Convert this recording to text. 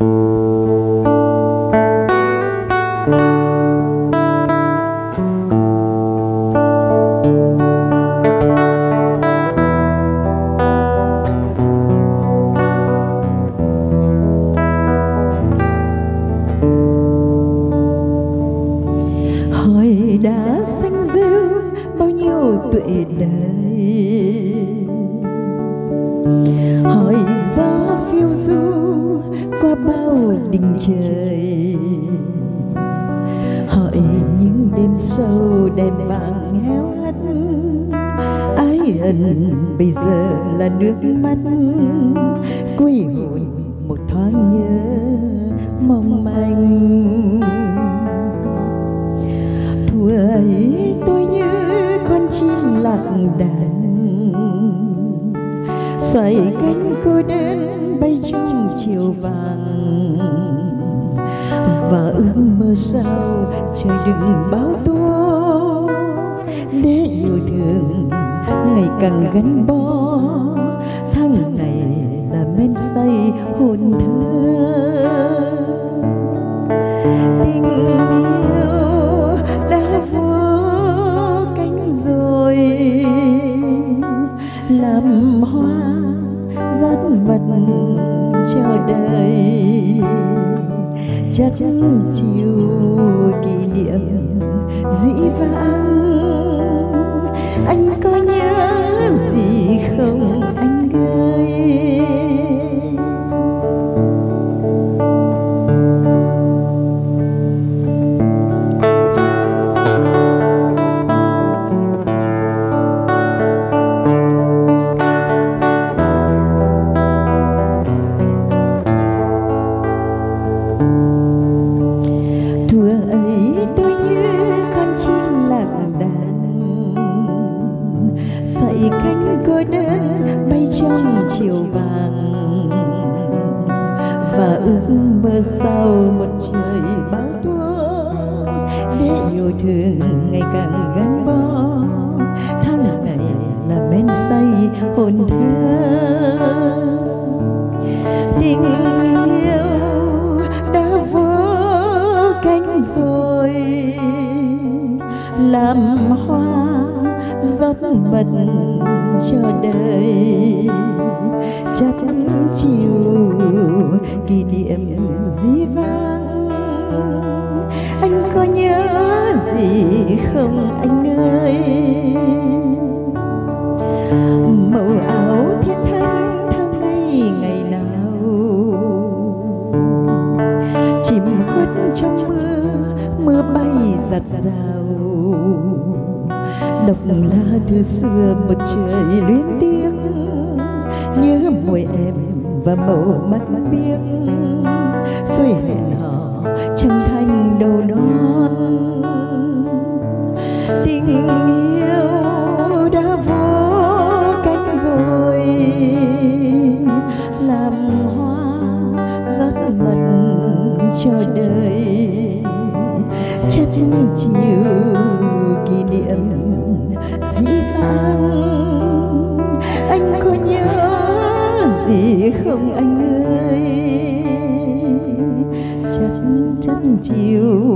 Hỏi đã xanh rêu bao nhiêu tuổi đời hỏi gió phiêu du qua bao đình trời. Hỏi những đêm sâu đèn vàng héo hắt. Ái ân bây giờ là nước mắt. Quê hồn một thoáng nhớ mong manh. Thuở ấy tôi như con chim lạc đàn. Xoay cánh cô đơn bay trong chiều vàng. Và ước mơ sao trời đừng bao tố để yêu thương ngày càng gắn bó. Tháng ngày là men say hồn thơ. Tình yêu cho đời chất chiều sậy cánh cô đơn bay trong chiều vàng. Và ước mơ sau một trời bao tố để yêu thương ngày càng gắn bó. Tháng ngày là men say hồn thơ tình yêu đã vỡ cánh rồi, làm hoa rót mật chờ đợi chắc chiều kỷ niệm dĩ vãng, anh có nhớ gì không anh ơi? Màu áo thiên thanh thơ ngây ngày nào? Chìm khuất trong mưa mưa bay giặt rào độc la thư xưa một trời luyến tiếc. Nhớ mùi em và màu mắt biếc. Xuôi hẹn hò chân thành đầu non. Tình yêu đã vô cánh rồi, làm hoa rất mật chờ đợi chất chiều kỷ niệm dĩ vãng anh có nhớ gì không anh ơi? Chân chân chiều